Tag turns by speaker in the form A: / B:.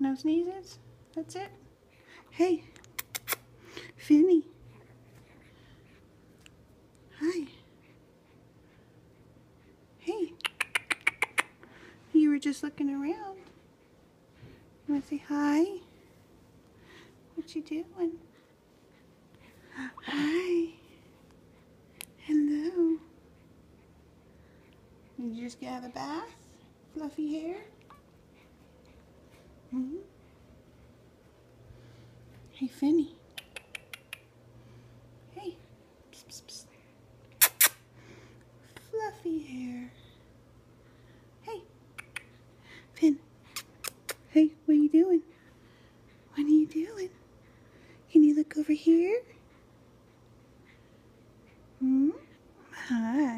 A: No sneezes? That's it? Hey, Finny. Hi. Hey. You were just looking around. You want to say hi? What you doing? Hi. Hello. Did you just get out of the bath? Fluffy hair? Mm hmm Hey, Finny. Hey. Psst, psst, psst. Fluffy hair. Hey. Finn. Hey, what are you doing? What are you doing? Can you look over here? Hmm? Hi.